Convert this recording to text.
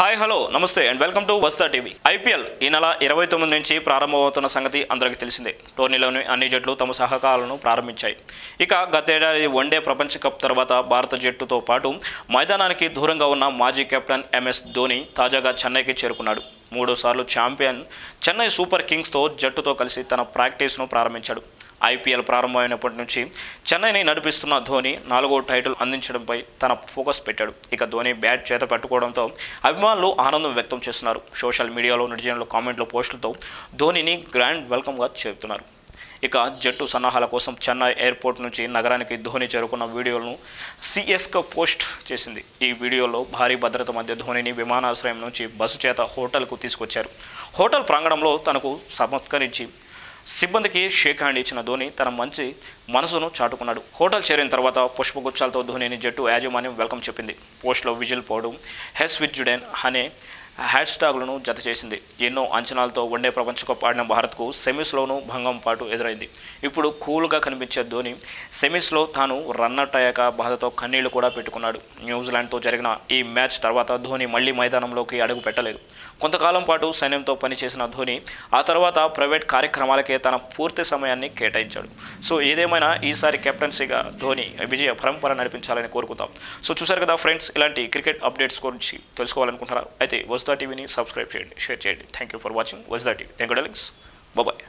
Hi hello నమస్తే and welcome to Vastha TV. IPL ఈ నెల ఇరవై తొమ్మిది నుంచి ప్రారంభమవుతున్న సంగతి అందరికీ తెలిసిందే. టోర్నీలోని అన్ని జట్లు తమ సహకారాలను ప్రారంభించాయి. ఇక గతేడాది వన్డే ప్రపంచ కప్ తర్వాత భారత జట్టుతో పాటు మైదానానికి దూరంగా ఉన్న మాజీ కెప్టెన్ ఎంఎస్ ధోని తాజాగా చెన్నైకి చేరుకున్నాడు. మూడోసార్లు ఛాంపియన్ చెన్నై సూపర్ కింగ్స్తో జట్టుతో కలిసి తన ప్రాక్టీస్ను ప్రారంభించాడు. ఐపీఎల్ ప్రారంభమైనప్పటి నుంచి చెన్నైని నడిపిస్తున్న ధోని నాలుగో టైటిల్ అందించడంపై తన ఫోకస్ పెట్టాడు. ఇక ధోని బ్యాట్ చేత పట్టుకోవడంతో అభిమానులు ఆనందం వ్యక్తం చేస్తున్నారు. సోషల్ మీడియాలో నెటిజన్లు కామెంట్లు పోస్టులతో ధోనిని గ్రాండ్ వెల్కమ్గా చెబుతున్నారు ఇక జట్టు సన్నాహాల కోసం చెన్నై ఎయిర్పోర్ట్ నుంచి నగరానికి ధోని చేరుకున్న వీడియోలను సిఎస్కో పోస్ట్ చేసింది. ఈ వీడియోలో భారీ భద్రత మధ్య ధోనిని విమానాశ్రయం నుంచి బస్సు చేత హోటల్కు తీసుకొచ్చారు. హోటల్ ప్రాంగణంలో తనకు సమత్కరించి సిబ్బందికి షేక్ హ్యాండ్ ఇచ్చిన ధోని తన మంచి మనసును చాటుకున్నాడు. హోటల్ చేరిన తర్వాత పుష్పగుచ్చాలతో ధోనిని జట్టు యాజమాన్యం వెల్కమ్ చెప్పింది. పోస్ట్లో విజిల్ పోవడం హెస్ విజ్జుడెన్ అనే హ్యాష్ ట్యాగ్లను జత చేసింది. ఎన్నో అంచనాలతో వన్డే ప్రపంచ కప్ ఆడిన భారత్కు సెమీస్లోనూ భంగం పాటు ఎదురైంది. ఇప్పుడు కూల్గా కనిపించే ధోని సెమీస్లో తాను రన్నట్ అయ్యాక బాధతో కన్నీళ్ళు కూడా పెట్టుకున్నాడు. న్యూజిలాండ్తో జరిగిన ఈ మ్యాచ్ తర్వాత ధోని మళ్ళీ మైదానంలోకి అడుగు పెట్టలేదు. కొంతకాలం పాటు సైన్యంతో పనిచేసిన ధోని ఆ తర్వాత ప్రైవేట్ కార్యక్రమాలకే తన పూర్తి సమయాన్ని కేటాయించాడు. సో ఏదేమైనా ఈసారి కెప్టెన్సీగా ధోని విజయ పరంపర నడిపించాలని కోరుకుందాం. సో చూసారు కదా ఫ్రెండ్స్ ఇలాంటి క్రికెట్ అప్డేట్స్ గురించి తెలుసుకోవాలనుకుంటున్నారా? అయితే వస్తు వస్తా టీవీని సబ్స్క్రైబ్ చేయండి షేర్ చేయండి థ్యాంక్ యూ ఫర్ వాచింగ్ వస్తా TV thank you darlings bye